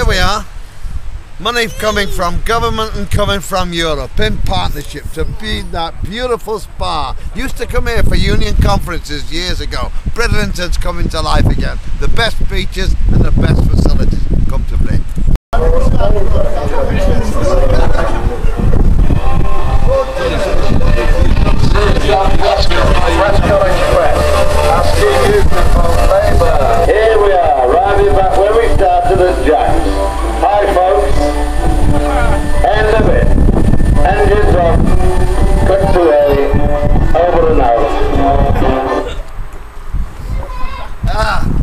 here we are. Money coming from government and coming from Europe in partnership to build that beautiful spa. Used to come here for union conferences years ago. Bridlington's coming to life again. The best beaches and the best facilities come to play. Here we are, arriving back where we started at Jack. ああ